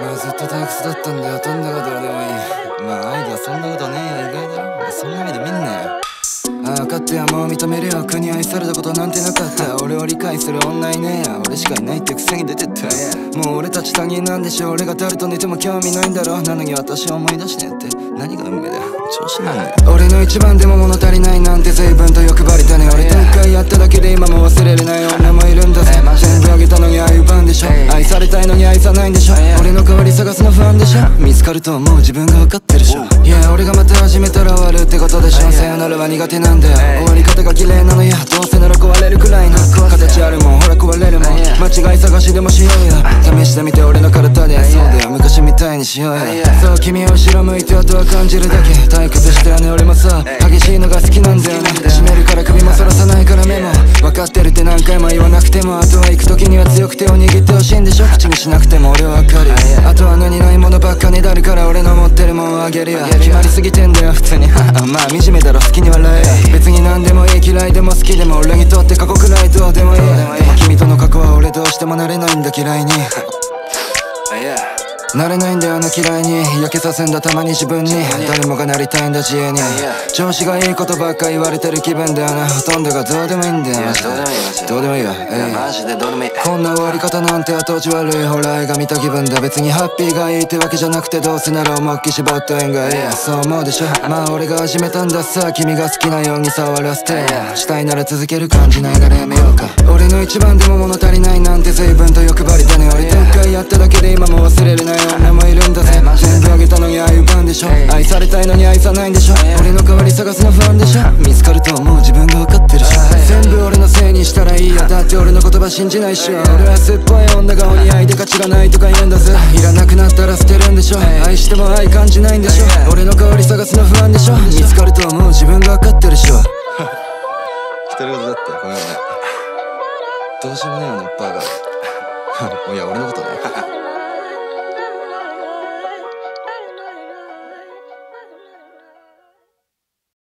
ずっと退屈だったんだよどんなことでもいいまあ愛ではそんなことねえよ意外だろ俺そんな目で見んなよああ分かってやもう認めるよ国愛されたことなんてなかった俺を理解する女いねえや俺しかいないってくせに出てったもう俺たち他人なんでしょ俺が誰と寝ても興味ないんだろうなのに私を思い出してって何が運命だよ調子なんだよ俺の一番でも物足りないなんて随分と欲張りだね俺と一回やっただけで今も忘れれない女もいるんだぜ全部あげたのにああいう番でしょ愛されたいのに愛さないんでしょ俺のしょ？見つかると思う自分が分かってるでしょ？いや俺がまた始めたら終わるってことでしょ？さよならは苦手なんだよ。終わり方が綺麗なのや。どうせなら壊れるくらいの形あるもん。ほら壊れるもん。間違い探しでもしようよ。試してみて俺の体で。そうだよ。昔みたいにしようよ。そう君は後ろ向いてあとは感じるだけ。退屈したよね。俺もさ激しいのが好きなんだよね。締めるから首もそらさないから目も分かってるって何回も言わなくてもあとは行く時には強く手を握ってほしいんでしょ？口にしなくても俺は分かるあとは何なげるよ。決まりすぎてんだよ普通に。まあ惨めだろ。好きに笑えよ別に何でもいい嫌いでも好きでも俺にとって過去くらいどうでもいい。でも君との過去は俺どうしてもなれないんだ嫌いになれないんだよな嫌いに。焼けさせんだたまに自分に。誰もがなりたいんだ自由に。調子がいいことばっか言われてる気分だよな。ほとんどがどうでもいいんだよ。どうでもいいよマジで。どうでもいいこんな終わり方なんて後味悪いホラー映画見た気分だ。別にハッピーがいいってわけじゃなくてどうせなら思いっきし絞った縁が。いいそう思うでしょ。まあ俺が始めたんださ。君が好きなように触らせて。したいなら続ける感じないならやめようか。俺の一番でも物足りないなんて随分と欲張りだね。俺と一回やれれない女もいるんだぜ。全部あげたのにああいう番でしょ。愛されたいのに愛さないんでしょ。俺の代わり探すの不安でしょ。見つかると思う自分が分かってるし。全部俺のせいにしたらいいやだって俺の言葉信じないっしょ俺は酸っぱい女がお似合いで価値がないとか言うんだぜ。いらなくなったら捨てるんでしょ。愛しても愛感じないんでしょ。俺の代わり探すの不安でしょ。見つかると思う自分が分かってるっし。ょ独り言だったよごめんねどうしようもねえよなバカいや俺のことね